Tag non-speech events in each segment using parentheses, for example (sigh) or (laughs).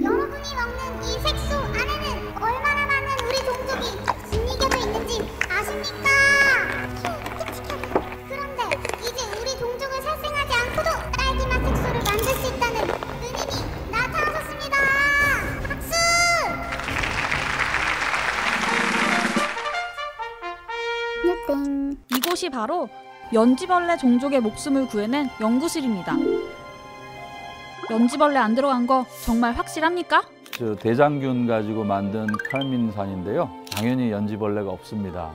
여러분이 먹는 이 색소 안에는 얼마나 많은 우리 종족이 짓이겨져 있는지 아십니까? 그런데 이제 우리 종족을 살생하지 않고도 딸기맛 색소를 만들 수 있다는 은인이 나타나셨습니다. 박수! 땡. 이곳이 바로 연지벌레 종족의 목숨을 구해낸 연구실입니다. 연지벌레 안 들어간 거 정말 확실합니까? 저 대장균 가지고 만든 칼민산인데요. 당연히 연지벌레가 없습니다.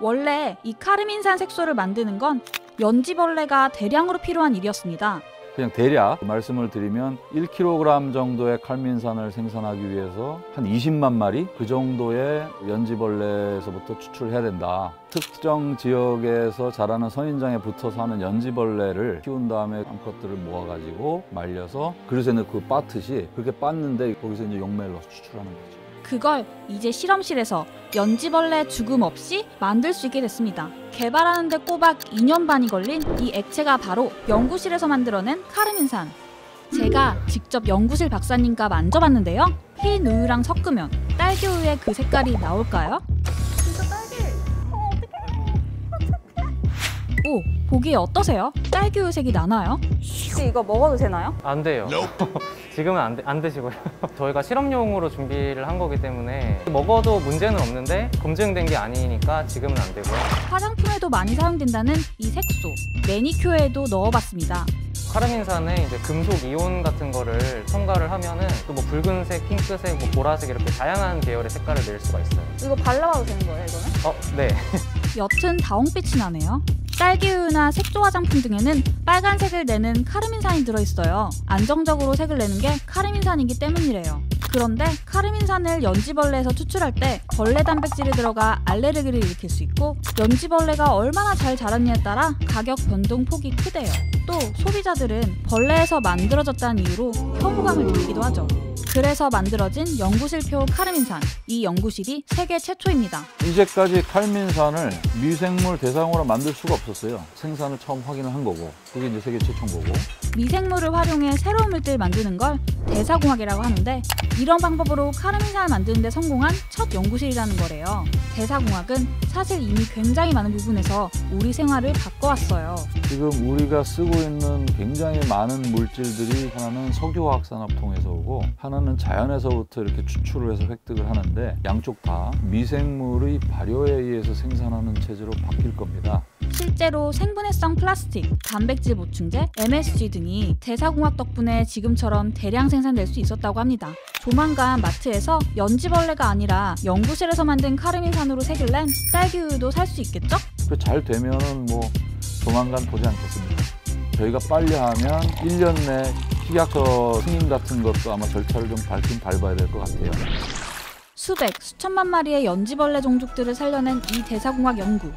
원래 이 카르민산 색소를 만드는 건 연지벌레가 대량으로 필요한 일이었습니다. 그냥 대략 말씀을 드리면 1kg 정도의 칼민산을 생산하기 위해서 한 20만 마리 그 정도의 연지벌레에서부터 추출해야 된다. 특정 지역에서 자라는 선인장에 붙어 사는 연지벌레를 키운 다음에 암컷들을 모아가지고 말려서 그릇에 넣고 빻듯이 그렇게 빻는데 거기서 이제 용매를 넣어서 추출하는 거죠. 그걸 이제 실험실에서 연지벌레 죽음 없이 만들 수 있게 됐습니다. 개발하는데 꼬박 2년 반이 걸린 이 액체가 바로 연구실에서 만들어낸 카르민산. 제가 직접 연구실 박사님과 만져봤는데요. 흰 우유랑 섞으면 딸기 우유의 그 색깔이 나올까요? 진짜 딸기. 어, 오, 보기에 어떠세요? 딸기 우유 색이 나나요? 혹시 이거 먹어도 되나요? 안 돼요. (laughs) 지금은 안, 드- 안 드시고요. (laughs) 저희가 실험용으로 준비를 한 거기 때문에 먹어도 문제는 없는데 검증된 게 아니니까 지금은 안 되고요. 화장품에도 많이 사용된다는 이 색소, 매니큐어에도 넣어봤습니다. 카르민산에 이제 금속 이온 같은 거를 첨가를 하면은 또 뭐 붉은색, 핑크색, 뭐 보라색 이렇게 다양한 계열의 색깔을 낼 수가 있어요. 이거 발라봐도 되는 거예요, 이거는? 어, 네. (laughs) 옅은 다홍빛이 나네요. 딸기우유나 색조 화장품 등에는 빨간색을 내는 카르민산이 들어있어요. 안정적으로 색을 내는 게 카르민산이기 때문이래요. 그런데 카르민산을 연지벌레에서 추출할 때 벌레 단백질이 들어가 알레르기를 일으킬 수 있고 연지벌레가 얼마나 잘 자랐냐에 따라 가격 변동 폭이 크대요. 또 소비자들은 벌레에서 만들어졌다는 이유로 혐오감을 느끼기도 하죠. 그래서 만들어진 연구실표 카르민산. 이 연구실이 세계 최초입니다. 이제까지 칼민산을 미생물 대상으로 만들 수가 없었어요. 생산을 처음 확인을 한 거고 그게 이제 세계 최초인 거고 미생물을 활용해 새로운 물질을 만드는 걸 대사공학이라고 하는데 이런 방법으로 카르민산을 만드는 데 성공한 첫 연구실이라는 거래요. 대사공학은 사실 이미 굉장히 많은 부분에서 우리 생활을 바꿔왔어요. 지금 우리가 쓰고 있는 굉장히 많은 물질들이 하나는 석유화학 산업 통해서 오고 하나는 자연에서부터 이렇게 추출을 해서 획득을 하는데 양쪽 다 미생물의 발효에 의해서 생산하는 체제로 바뀔 겁니다. 실제로 생분해성 플라스틱, 단백질 보충제, MSG 등이 대사공학 덕분에 지금처럼 대량 생산될 수 있었다고 합니다. 조만간 마트에서 연지벌레가 아니라 연구실에서 만든 카르민산으로 낸 딸기우유도 살 수 있겠죠? 그잘 되면은 뭐 조만간 보지 않겠습니까? 저희가 빨리 하면 1년 내 식약처 승인 같은 것도 아마 절차를 좀 밟긴 밟아야 될 것 같아요. 수백, 수천만 마리의 연지벌레 종족들을 살려낸 이 대사공학 연구.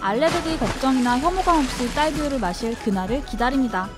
알레르기 걱정이나 혐오감 없이 딸기우유를 마실 그날을 기다립니다.